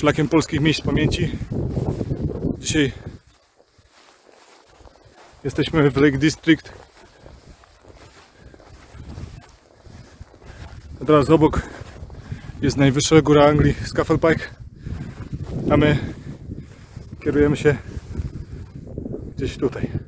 szlakiem polskich miejsc pamięci. Dzisiaj jesteśmy w Lake District. Teraz obok jest najwyższa góra Anglii, Scafell Pike. A my kierujemy się gdzieś tutaj.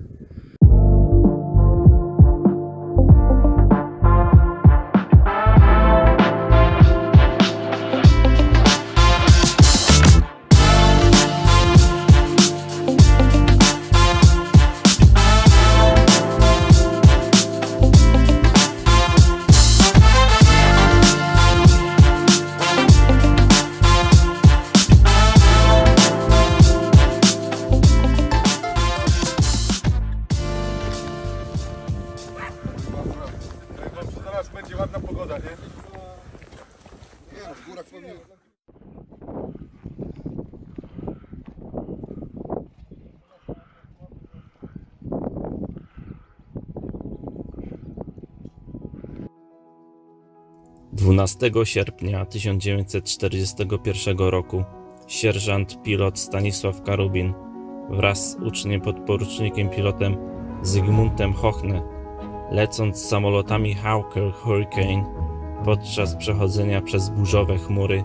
Zaraz będzie ładna pogoda, nie? Nie, w górach powinien... Dwunastego sierpnia 1941 roku sierżant pilot Stanisław Karubin wraz z uczniem podporucznikiem pilotem Zygmuntem Hochne, lecąc samolotami Hawker Hurricane podczas przechodzenia przez burzowe chmury,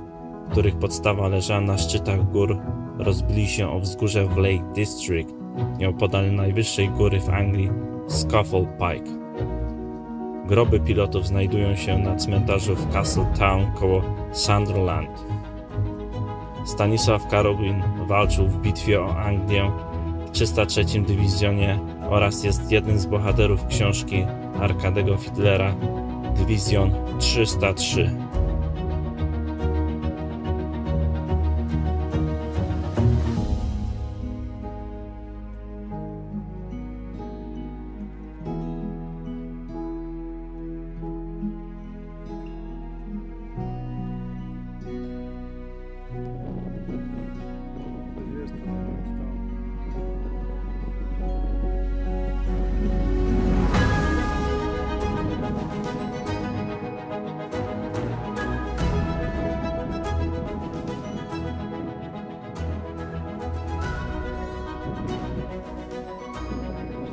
których podstawa leżała na szczytach gór, rozbili się o wzgórze w Lake District, nieopodal najwyższej góry w Anglii, Scuffle Pike. Groby pilotów znajdują się na cmentarzu w Castle Town koło Sunderland. Stanisław Karobin walczył w bitwie o Anglię 303 Dywizjonie oraz jest jednym z bohaterów książki Arkadego Fiedlera Dywizjon 303.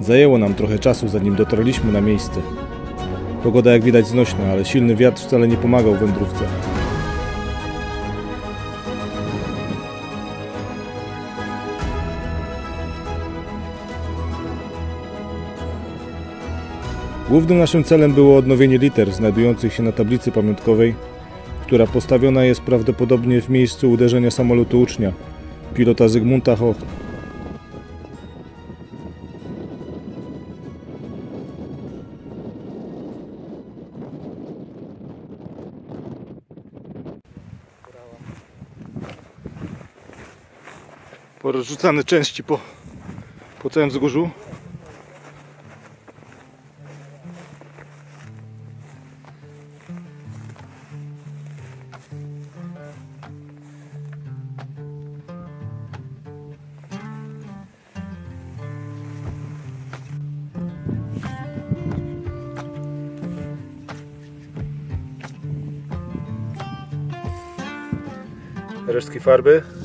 Zajęło nam trochę czasu, zanim dotarliśmy na miejsce. Pogoda jak widać znośna, ale silny wiatr wcale nie pomagał wędrówce. Głównym naszym celem było odnowienie liter znajdujących się na tablicy pamiątkowej, która postawiona jest prawdopodobnie w miejscu uderzenia samolotu ucznia, pilota Zygmunta Hoch. Porozrzucane części po, po całym wzgórzu. Resztki farby.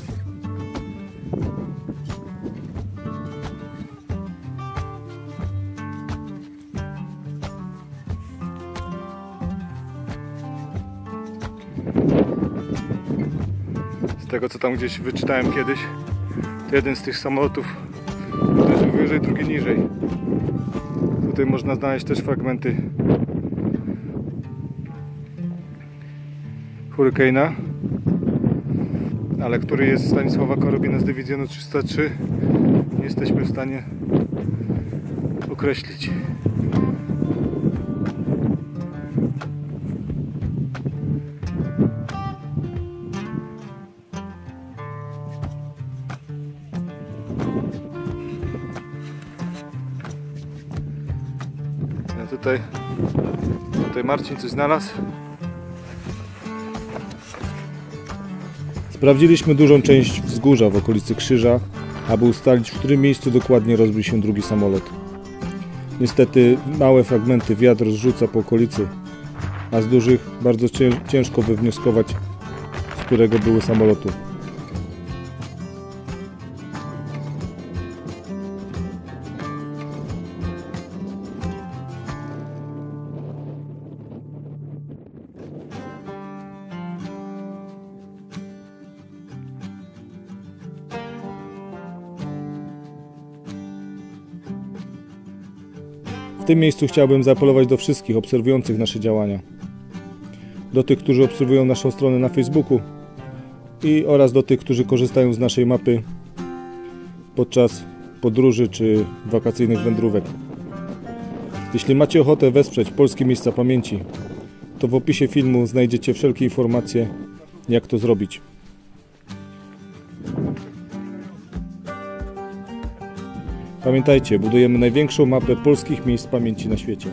Tego co tam gdzieś wyczytałem kiedyś, to jeden z tych samolotów uderzył wyżej, drugi niżej. Tutaj można znaleźć też fragmenty Hurricane'a, ale który jest Stanisława Korobina z dywizjonu 303 nie jesteśmy w stanie określić. Tutaj, tutaj Marcin coś znalazł. Sprawdziliśmy dużą część wzgórza w okolicy Krzyża, aby ustalić, w którym miejscu dokładnie rozbił się drugi samolot. Niestety małe fragmenty wiatr rozrzuca po okolicy, a z dużych bardzo cię- ciężko wywnioskować, z którego były samolotu. Tym miejscu chciałbym zaapelować do wszystkich obserwujących nasze działania. Do tych, którzy obserwują naszą stronę na Facebooku i oraz do tych, którzy korzystają z naszej mapy podczas podróży czy wakacyjnych wędrówek. Jeśli macie ochotę wesprzeć Polskie Miejsca Pamięci, to w opisie filmu znajdziecie wszelkie informacje, jak to zrobić. Pamiętajcie, budujemy największą mapę polskich miejsc pamięci na świecie.